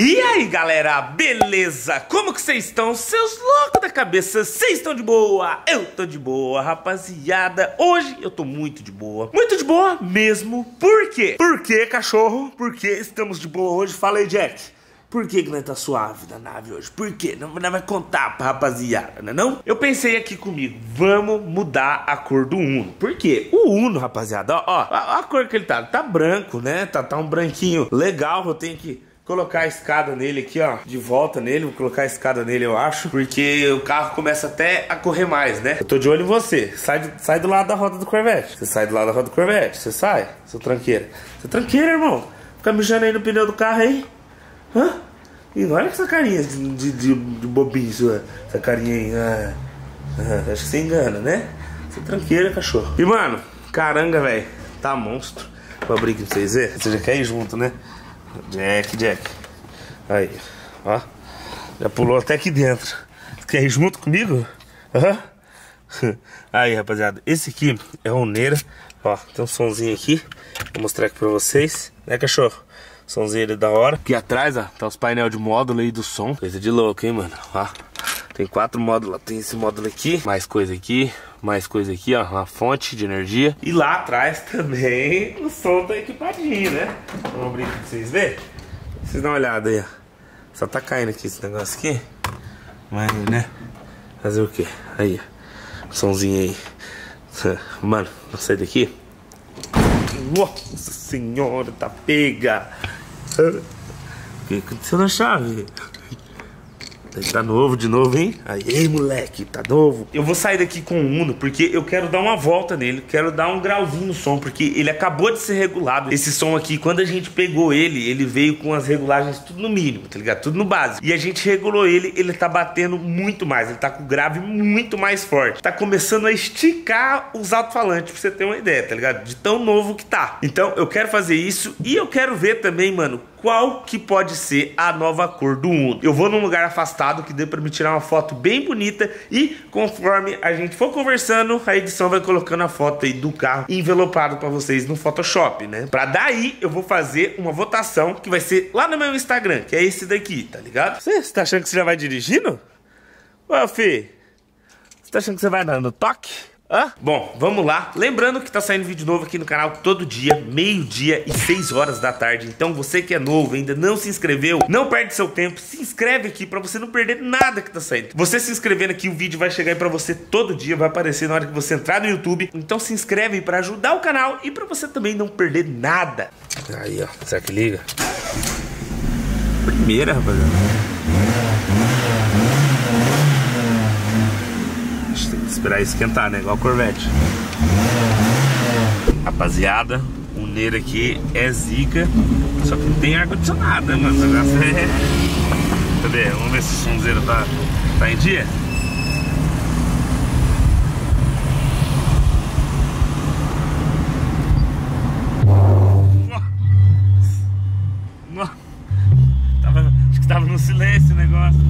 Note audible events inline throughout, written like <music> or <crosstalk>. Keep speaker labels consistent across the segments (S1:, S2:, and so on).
S1: E aí galera, beleza? Como que vocês estão? Seus loucos da cabeça, vocês estão de boa? Eu tô de boa, rapaziada Hoje eu tô muito de boa Muito de boa mesmo Por quê? Por quê, cachorro? Por que estamos de boa hoje? Fala aí, Jack por que, que nós tá suave na nave hoje? Por quê? Não, não vai contar pra rapaziada, né não? Eu pensei aqui comigo, vamos mudar a cor do Uno. Por quê? O Uno, rapaziada, ó, ó a, a cor que ele tá, tá branco, né? Tá, tá um branquinho legal, eu tenho que colocar a escada nele aqui, ó, de volta nele, vou colocar a escada nele, eu acho, porque o carro começa até a correr mais, né? Eu tô de olho em você, sai do, sai do lado da roda do Corvette, você sai do lado da roda do Corvette, você sai, seu tranqueira. Seu tranqueira, irmão, fica mijando aí no pneu do carro aí, hã? E olha essa carinha de, de, de, de bobinho sua, essa carinha aí, ah, ah, acho que você engana, né? Você tranqueira, cachorro. E, mano, caranga, velho, tá monstro. Vou abrir aqui pra vocês verem, você já quer ir junto, né? Jack, Jack. Aí, ó. Já pulou até aqui dentro. Quer ir junto comigo? Aham. Aí, rapaziada. Esse aqui é o Neira. Ó, tem um somzinho aqui. Vou mostrar aqui pra vocês. Né, cachorro? Somzinho ali da hora. Aqui atrás, ó, tá os painel de módulo aí do som. Coisa de louco, hein, mano? Ó. Tem quatro módulos, tem esse módulo aqui, mais coisa aqui, mais coisa aqui, ó, uma fonte de energia. E lá atrás também o som tá equipadinho, né? Vamos abrir aqui pra vocês verem. Vocês dão uma olhada aí, ó. Só tá caindo aqui esse negócio aqui. Mas, né? Fazer o quê? Aí, ó. Somzinho aí. <laughs> Mano, sair daqui. Nossa senhora, tá pega. <laughs> O que aconteceu na chave? Tá novo de novo, hein? Aí, moleque, tá novo. Eu vou sair daqui com o Uno porque eu quero dar uma volta nele, quero dar um grauzinho no som, porque ele acabou de ser regulado. Esse som aqui, quando a gente pegou ele, ele veio com as regulagens tudo no mínimo, tá ligado? Tudo no básico. E a gente regulou ele, ele tá batendo muito mais, ele tá com o grave muito mais forte. Tá começando a esticar os alto-falantes, pra você ter uma ideia, tá ligado? De tão novo que tá. Então, eu quero fazer isso e eu quero ver também, mano, qual que pode ser a nova cor do Uno. Eu vou num lugar afastado que dê para me tirar uma foto bem bonita e conforme a gente for conversando, a edição vai colocando a foto aí do carro envelopado para vocês no Photoshop, né? Para daí eu vou fazer uma votação que vai ser lá no meu Instagram, que é esse daqui, tá ligado? Você, tá achando que você já vai dirigindo? Ô, Fê, você tá achando que você vai no toque? Hã? Bom, vamos lá. Lembrando que tá saindo vídeo novo aqui no canal todo dia, meio-dia e 6 horas da tarde. Então você que é novo, ainda não se inscreveu, não perde seu tempo, se inscreve aqui pra você não perder nada que tá saindo. Você se inscrevendo aqui, o vídeo vai chegar aí pra você todo dia, vai aparecer na hora que você entrar no YouTube. Então se inscreve pra ajudar o canal e pra você também não perder nada. Aí, ó. Será que liga? Primeira, rapaziada. Esperar esquentar, né? Igual Corvette. Rapaziada, o Neiro aqui é zica. Só que não tem ar-condicionado, né, mano? O negócio é... Cadê? Vamos ver se o sonzeiro tá, tá em dia. Tava, acho que tava no silêncio o negócio.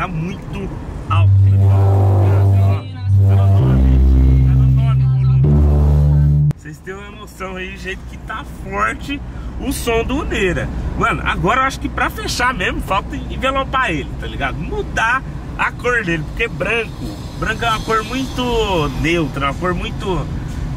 S1: Tá muito alto. Vocês têm uma noção aí, jeito que tá forte o som do Uneira. Mano, agora eu acho que pra fechar mesmo, falta envelopar ele, tá ligado? Mudar a cor dele, porque branco, branco é uma cor muito neutra, uma cor muito,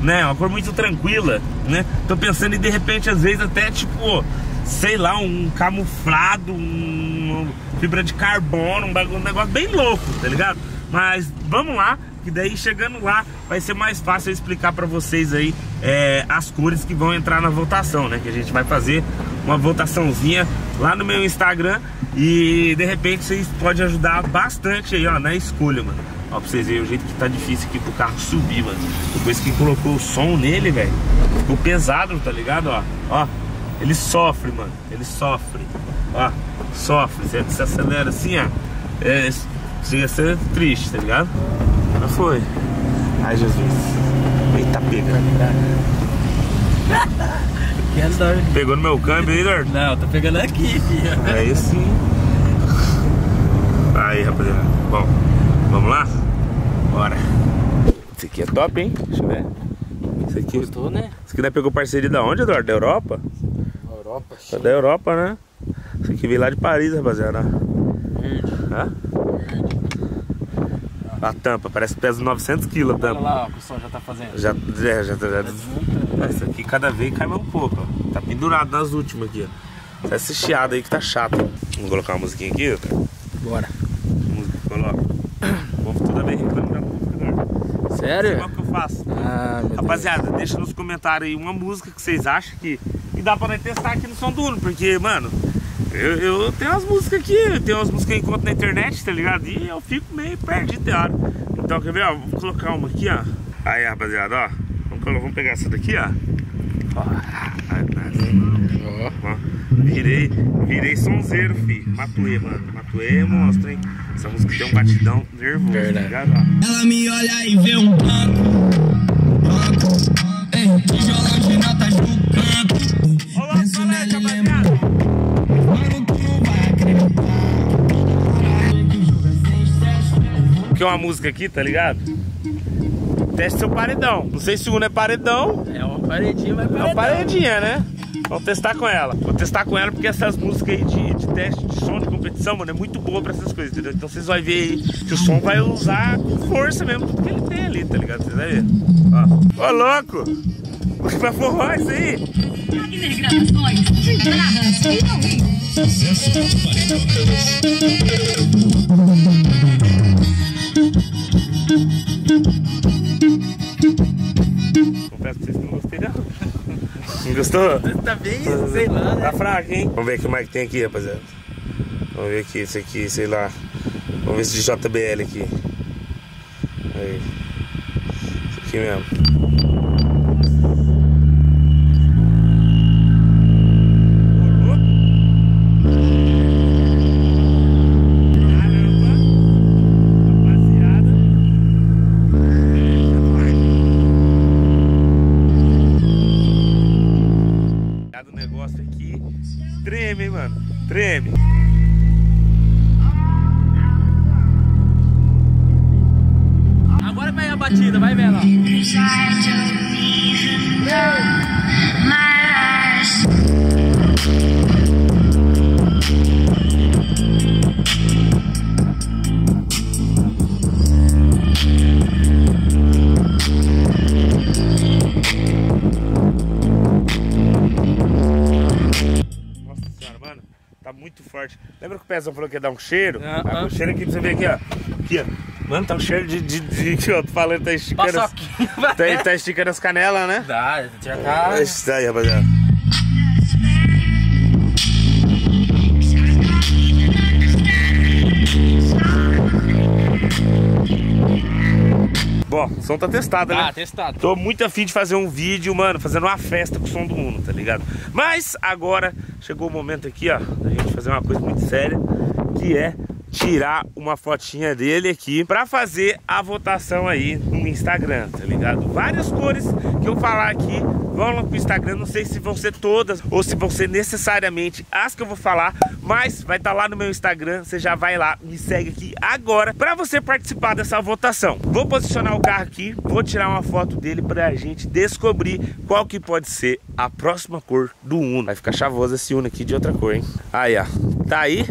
S1: né, uma cor muito tranquila, né? Tô pensando em de repente, às vezes, até tipo sei lá, um camuflado, um fibra de carbono, um, bagulho, um negócio bem louco, tá ligado? Mas vamos lá, que daí chegando lá vai ser mais fácil eu explicar para vocês aí é, as cores que vão entrar na votação, né? Que a gente vai fazer uma votaçãozinha lá no meu Instagram e de repente vocês podem ajudar bastante aí, ó, na escolha, mano. Ó, pra vocês verem o jeito que tá difícil aqui pro carro subir, mano. Depois que colocou o som nele, velho, ficou pesado, tá ligado? Ó, ó, ele sofre, mano. Ele sofre. Ó, sofre. Você, você acelera assim, ó. É, chega a ser triste, tá ligado? Já foi. Ai, Jesus. Eita, pega. <laughs>
S2: que é doido.
S1: Pegou no meu câmbio aí, Eduardo?
S2: Não, tô pegando aqui, filho.
S1: Aí sim. Aí, rapaziada. Bom, vamos lá? Bora. Esse aqui é top, hein? Deixa eu ver. Esse aqui,
S2: Gostou, né?
S1: esse aqui daí pegou parceria da onde, Eduardo? Da Europa?
S2: Europa,
S1: É da Europa, né? Esse aqui veio lá de Paris, rapaziada.
S2: verde.
S1: Hã? A tampa, parece que pesa 900 quilos a
S2: Olha
S1: tampa.
S2: lá, ó, o que o som já tá fazendo.
S1: Já, é, já, já, já,
S2: desmontando.
S1: Essa aqui cada vez cai mais um pouco, ó. Tá pendurado nas últimas aqui, ó. Só esse chiado aí que tá chato. Vamos colocar uma musiquinha aqui, ó.
S2: Bora.
S1: Música, coloca. O povo toda vez reclama da música, Eduardo.
S2: Sério?
S1: Qual que eu faço?
S2: Ah,
S1: Rapaziada, deixa nos comentários aí uma música que vocês acham que, que dá pra nós testar aqui no Som do Uno, porque, mano, eu, eu tenho umas músicas aqui, eu tenho umas músicas que eu encontro na internet, tá ligado? E eu fico meio perdido, tem hora. Então, quer ver, ó, vou colocar uma aqui, ó. Aí, rapaziada, ó, vamos, vamos pegar essa daqui, ó. Ó. Ó, virei, virei sonzeiro, fi. Matuê, mano. Matuê é monstro, hein? Essa música tem um batidão nervoso,
S2: Verdade.
S1: tá ligado? Ó.
S3: Ela me olha e vê um banco, banco, ei, tijolão de notas no que é
S1: é uma música aqui, tá ligado? Teste seu paredão. Não sei se o Uno é paredão.
S2: É uma paredinha, mas
S1: É uma paredinha, né? Vamos testar com ela. Vou testar com ela porque essas músicas aí de, de teste de som de competição, mano, é muito boa pra essas coisas, entendeu? Então vocês vão ver aí que o som vai usar com força mesmo tudo que ele tem ali, tá ligado? Vocês vão ver. Ó, Ô louco! Pra forró isso aí!
S4: Wagner Gravações, e ouvintes.
S1: Confesso pra vocês que não gostei não. Não gostou?
S2: Tá bem, sei lá, né?
S1: Tá fraco, hein? Vamos ver o que mais que tem aqui, rapaziada. Vamos ver aqui, esse aqui, sei lá. Vamos ver esse de JBL aqui. Aí. Esse aqui mesmo.
S2: Batida, vai vendo, ó.
S1: Nossa senhora, mano. Tá muito forte. Lembra que o Pezão falou que ia dar um cheiro?
S2: Ah,
S1: ah. O cheiro aqui pra você ver aqui, ó. Aqui, ó. Mano, tá um cheiro de. de, de que eu tô falando, tá esticando. as-. <laughs> Tá, tá esticando as canelas, né?
S2: Dá, já tá.
S1: Isso aí, rapaziada. Bom, o som tá testado, né?
S2: Ah, testado.
S1: Tô muito afim de fazer um vídeo, mano, fazendo uma festa com o som do mundo, tá ligado? Mas agora chegou o momento aqui, ó, da gente fazer uma coisa muito séria, que é tirar uma fotinha dele aqui pra fazer a votação aí no Instagram, tá ligado? Várias cores que eu falar aqui vão lá pro Instagram, não sei se vão ser todas ou se vão ser necessariamente as que eu vou falar, mas vai estar lá no meu Instagram, você já vai lá, me segue aqui agora pra você participar dessa votação. Vou posicionar o carro aqui, vou tirar uma foto dele pra gente descobrir qual que pode ser a próxima cor do Uno. Vai ficar chavoso esse Uno aqui de outra cor, hein? Aí, ó, tá aí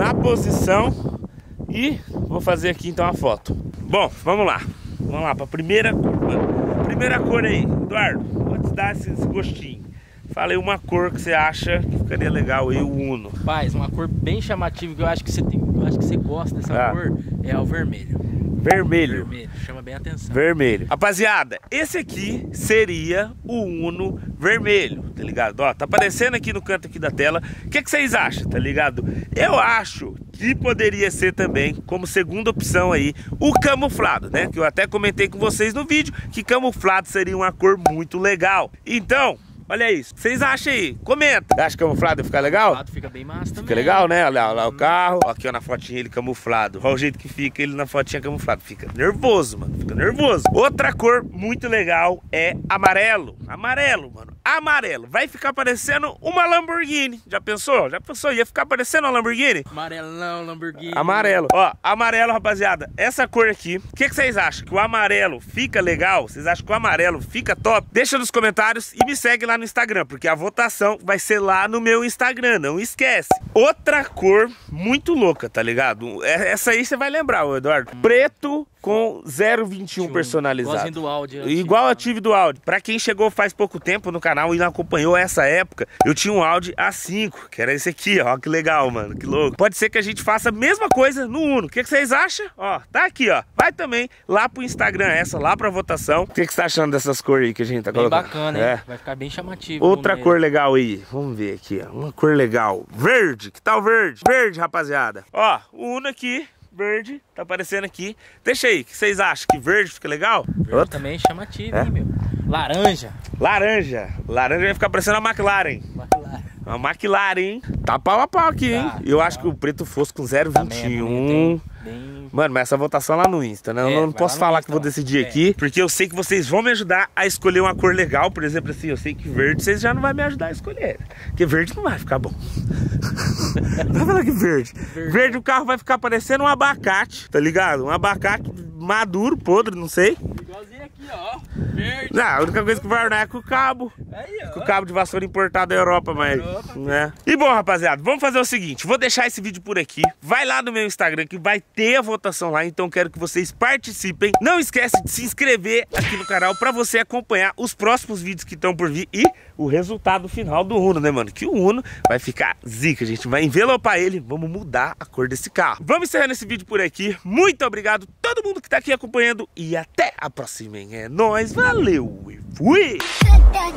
S1: na posição e vou fazer aqui então a foto. Bom, vamos lá. Vamos lá pra primeira cor. mano. Primeira cor aí, Eduardo. Vou te dar esse, esse gostinho. Falei uma cor que você acha que ficaria legal aí, o Uno.
S2: Paz, uma cor bem chamativa que eu acho que você tem, eu acho que você gosta dessa
S1: Ah.
S2: cor é o vermelho.
S1: Vermelho.
S2: Vermelho, chama bem a atenção.
S1: Vermelho. Rapaziada, esse aqui seria o Uno vermelho, tá ligado? Ó, tá aparecendo aqui no canto aqui da tela. O que, que vocês acham, tá ligado? Eu acho que poderia ser também, como segunda opção aí, o camuflado, né? Que eu até comentei com vocês no vídeo, que camuflado seria uma cor muito legal. Então, olha isso. Vocês acham aí? Comenta. Acha que camuflado ia ficar legal?
S2: O lado fica bem massa também.
S1: Fica legal, né? Olha lá, olha lá o carro. Ó, aqui ó, na fotinha ele camuflado. Olha o jeito que fica ele na fotinha camuflado. Fica nervoso, mano. Fica nervoso. Outra cor muito legal é amarelo. Amarelo, mano. Amarelo. Vai ficar parecendo uma Lamborghini. Já pensou? Já pensou? Ia ficar parecendo uma Lamborghini?
S2: Amarelão, Lamborghini.
S1: Amarelo. Ó, amarelo, rapaziada. Essa cor aqui. O que, que vocês acham? Que o amarelo fica legal? Vocês acham que o amarelo fica top? Deixa nos comentários e me segue lá no Instagram, porque a votação vai ser lá no meu Instagram. Não esquece. Outra cor muito louca, tá ligado? É- Essa aí você vai lembrar, Eduardo. Preto com 021 personalizado.
S2: Igualzinho do áudio.
S1: Igual eu tive do Audi. Pra quem chegou faz pouco tempo no canal e não acompanhou essa época, eu tinha um Audi A5, que era esse aqui, ó. Que legal, mano. Que louco. Pode ser que a gente faça a mesma coisa no Uno. O que, que vocês acham? Ó, tá aqui, ó. Vai também lá pro Instagram essa, lá pra votação. O que, que você tá achando dessas cores aí que a gente tá
S2: Bem
S1: colocando?
S2: bacana, hein?
S1: É.
S2: Vai ficar bem chamativo.
S1: Outra cor legal aí. Vamos ver aqui, ó. Uma cor legal. Verde. Que tal verde? Verde, rapaziada. Ó, o Uno aqui, verde, tá aparecendo aqui. Deixa aí, o que vocês acham? Que verde fica legal?
S2: Verde
S1: Outra.
S2: também chamativo,
S1: É?
S2: hein, meu? Laranja.
S1: Laranja. Laranja vai ficar parecendo a McLaren.
S2: McLaren.
S1: Uma McLaren, hein? Tá pau a pau aqui, hein?
S2: Tá,
S1: Eu
S2: tá.
S1: acho que o preto fosse com
S2: Também é
S1: 0,21.
S2: Bem...
S1: Mano, mas essa votação lá no Insta, né? Eu
S2: É,
S1: não
S2: vai
S1: posso falar
S2: Insta
S1: que vou decidir
S2: É.
S1: aqui, porque eu sei que vocês vão me ajudar a escolher uma cor legal. Por exemplo, assim, eu sei que verde vocês já não vão me ajudar a escolher. Porque verde não vai ficar bom. <laughs> vai falar que verde. verde. o carro vai ficar parecendo um abacate, tá ligado? Um abacate maduro, podre, não sei.
S2: Igualzinho aqui, ó. Verde.
S1: Não, a única coisa que vai ornar é com o cabo.
S2: Aí, ó.
S1: Com o cabo de vassoura importado da Europa, mas.
S2: Europa.
S1: Né? E bom, rapaziada, vamos fazer o seguinte: vou deixar esse vídeo por aqui. Vai lá no meu Instagram que vai ter a votação lá. Então quero que vocês participem. Não esquece de se inscrever aqui no canal pra você acompanhar os próximos vídeos que estão por vir e o resultado final do Uno, né, mano? Que o Uno vai ficar zica. Gente vai envelopar ele. Vamos mudar a cor desse carro. Vamos encerrando esse vídeo por aqui. Muito obrigado a todo mundo que tá aqui acompanhando. E até a próxima, hein? É nóis, valeu e fui!
S5: da